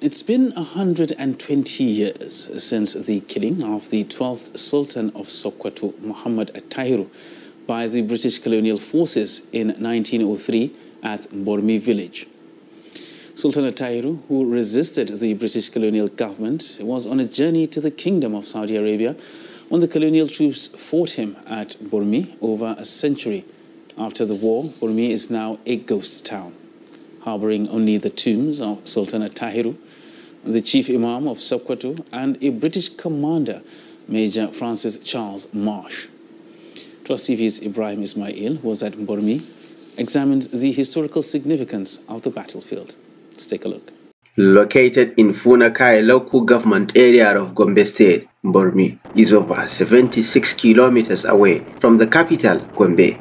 It's been 120 years since the killing of the 12th Sultan of Sokoto, Muhammad Tahiru, by the British colonial forces in 1903 at Bormi village. Sultan Tahiru, who resisted the British colonial government, was on a journey to the Kingdom of Saudi Arabia when the colonial troops fought him at Bormi over a century. After the war, Bormi is now a ghost town, harboring only the tombs of Sultan Tahiru, the chief imam of Sokoto, and a British commander, Major Francis Charles Marsh. Trust TV's Ibrahim Ismail, who was at Bormi, examines the historical significance of the battlefield. Let's take a look. Located in Funakaye local government area of Gombe State, Bormi is over 76 kilometers away from the capital, Gombe.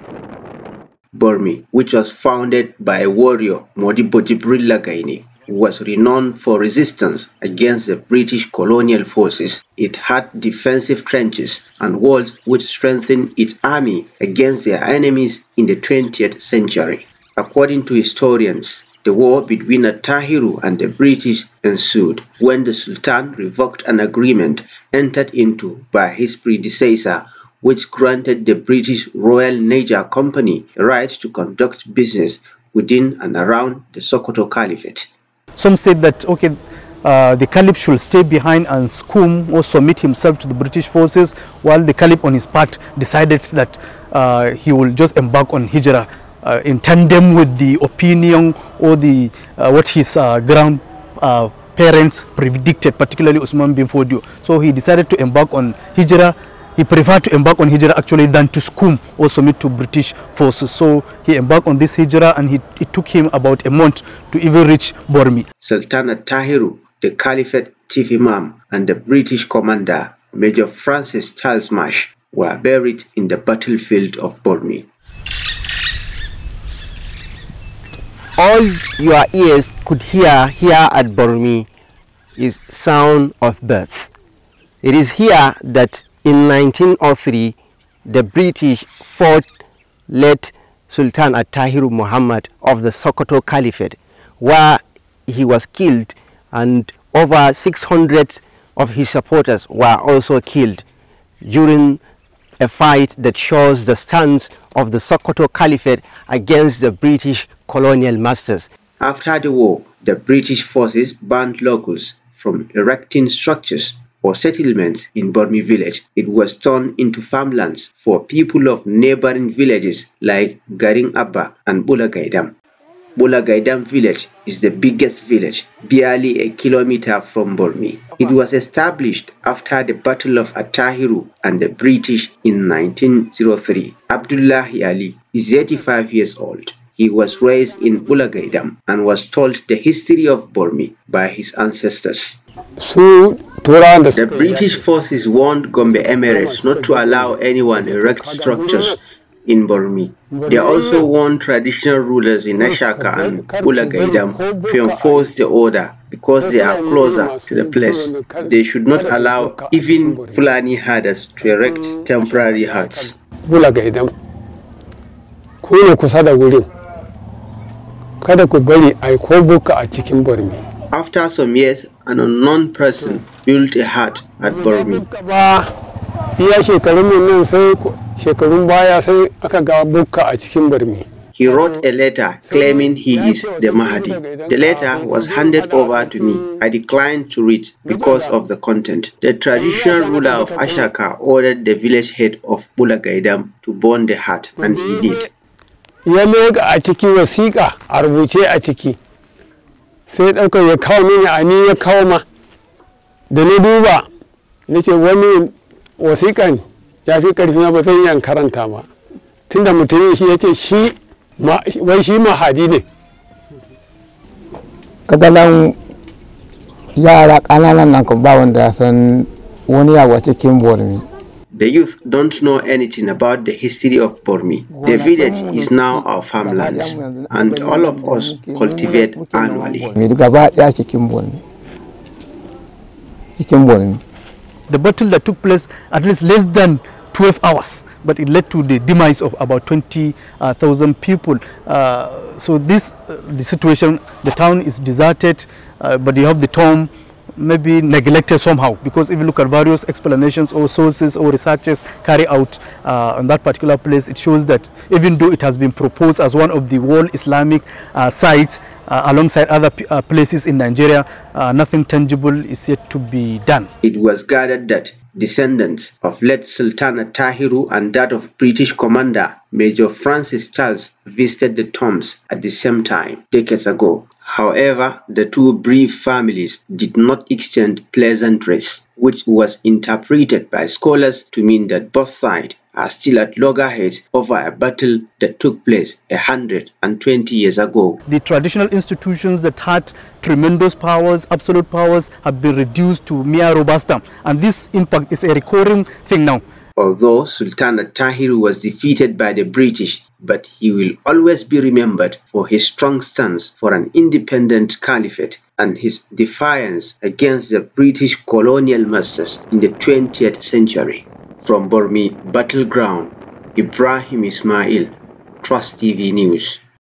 Bormi, which was founded by warrior Modibbo Jibrilla Gaini, was renowned for resistance against the British colonial forces. It had defensive trenches and walls which strengthened its army against their enemies in the 20th century. According to historians, the war between the Tahiru and the British ensued when the Sultan revoked an agreement entered into by his predecessor which granted the British Royal Niger Company a right to conduct business within and around the Sokoto Caliphate. Some said that, okay, uh, the Caliph should stay behind and scum or submit himself to the British forces, while the Caliph on his part decided that uh, he will just embark on Hijrah uh, in tandem with the opinion or the uh, what his uh, grand uh, parents predicted, particularly Usman bin Fodio. So he decided to embark on Hijrah he preferred to embark on hijrah actually than to scum or submit to British forces. So he embarked on this hijrah and he, it took him about a month to even reach Bormi. Sultan Attahiru, the Caliphate chief imam and the British commander, Major Francis Charles Marsh, were buried in the battlefield of Bormi. All your ears could hear here at Bormi is sound of birth. It is here that in 1903, the British fought late Sultan At-Tahiru Muhammad of the Sokoto Caliphate, where he was killed and over 600 of his supporters were also killed during a fight that shows the stance of the Sokoto Caliphate against the British colonial masters. After the war, the British forces banned locals from erecting structures or settlements in Burmi village. It was turned into farmlands for people of neighboring villages like Garin Aba and Bulagaidam. Bulagaidam village is the biggest village, barely a kilometer from Burmi. It was established after the Battle of Attahiru and the British in 1903. Abdullah Ali is 85 years old. He was raised in Bulagaidam and was told the history of Burmi by his ancestors. The British forces warned Gombe Emirates not to allow anyone erect structures in Burmi. They also warned traditional rulers in Ashaka and Bulagaidam to enforce the order because they are closer to the place. They should not allow even Fulani herders to erect temporary huts. After some ne a a cikin an unknown person built a hut at Burmi. He wrote a letter claiming he is the Mahdi. The letter was handed over to me. I declined to read because of the content. The traditional ruler of Ashaka ordered the village head of Bulagaidam to burn the hut, and he did. Ya a ciki wasiƙa a rubuce a ciki. Sai ɗaukar ya kawo mini a ni ya kawo ma. Da na duba na ce wani wasiƙan ya fi ƙarfi ba zan iya karanta ba. Tunda mutumin shi ya ce shi wai shi mahadi ne. Kagalan yara ƙananan nan ba wanda ya san wani yawa cikin borni The youth don't know anything about the history of Burmi. The village is now our farmland, and all of us cultivate annually. The battle that took place at least less than 12 hours, but it led to the demise of about 20,000 people. Uh, so this, uh, the situation, the town is deserted, uh, but you have the tomb maybe neglected somehow because if you look at various explanations or sources or researches carried out uh, on that particular place it shows that even though it has been proposed as one of the world Islamic uh, sites uh, alongside other uh, places in Nigeria uh, nothing tangible is yet to be done. It was gathered that descendants of late Sultan Attahiru and that of British commander Major Francis Charles visited the tombs at the same time decades ago. However, the two brief families did not exchange pleasantries, which was interpreted by scholars to mean that both sides are still at loggerheads over a battle that took place 120 years ago. The traditional institutions that had tremendous powers, absolute powers, have been reduced to mere robustum. And this impact is a recurring thing now. Although Sultan Tahir was defeated by the British, but he will always be remembered for his strong stance for an independent caliphate and his defiance against the British colonial masters in the 20th century. From Burmi Battleground, Ibrahim Ismail, Trust TV News.